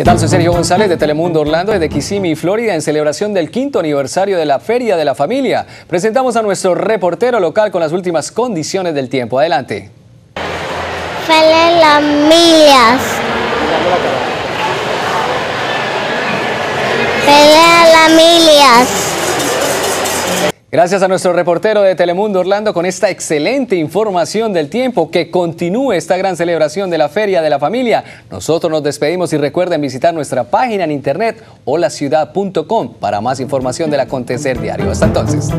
¿Qué tal? Soy Sergio González de Telemundo Orlando desde Kissimmee, Florida, en celebración del quinto aniversario de la Feria de la Familia. Presentamos a nuestro reportero local con las últimas condiciones del tiempo. Adelante. Feliz las millas. Feliz las millas. Gracias a nuestro reportero de Telemundo Orlando con esta excelente información del tiempo. Que continúe esta gran celebración de la Feria de la Familia. Nosotros nos despedimos y recuerden visitar nuestra página en internet holaciudad.com para más información del acontecer diario. Hasta entonces.